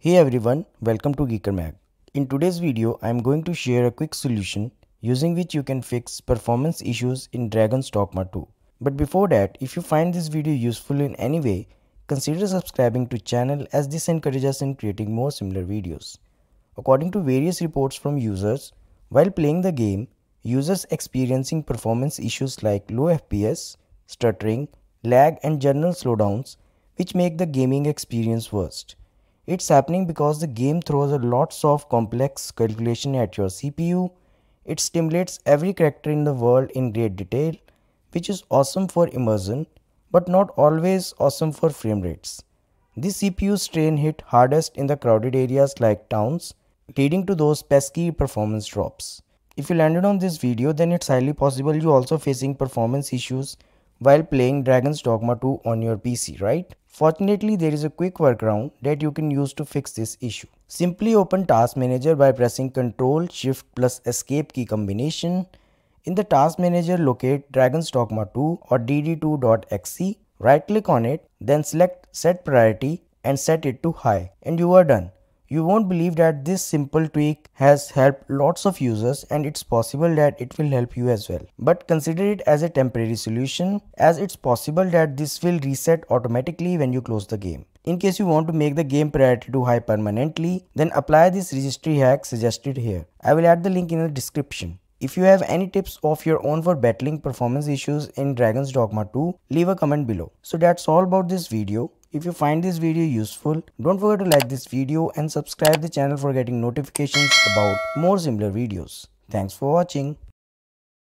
Hey everyone, welcome to GeekerMag. In today's video, I am going to share a quick solution using which you can fix performance issues in Dragon's Dogma 2. But before that, if you find this video useful in any way, consider subscribing to channel as this encourages us in creating more similar videos. According to various reports from users, while playing the game, users experiencing performance issues like low FPS, stuttering, lag and general slowdowns which make the gaming experience worst. It's happening because the game throws a lots of complex calculation at your CPU. It stimulates every character in the world in great detail, which is awesome for immersion, but not always awesome for frame rates. This CPU strain hit hardest in the crowded areas like towns, leading to those pesky performance drops. If you landed on this video, then it's highly possible you're also facing performance issues while playing Dragon's Dogma 2 on your PC, right? Fortunately, there is a quick workaround that you can use to fix this issue. Simply open Task Manager by pressing Ctrl Shift plus Escape key combination. In the Task Manager, locate Dragon's Dogma 2 or dd2.exe. Right click on it, then select Set Priority and set it to High and you are done. You won't believe that this simple tweak has helped lots of users and it's possible that it will help you as well. But consider it as a temporary solution as it's possible that this will reset automatically when you close the game. In case you want to make the game priority to high permanently, then apply this registry hack suggested here. I will add the link in the description. If you have any tips of your own for battling performance issues in Dragon's Dogma 2, leave a comment below. So that's all about this video. If you find this video useful, don't forget to like this video and subscribe the channel for getting notifications about more similar videos. Thanks for watching.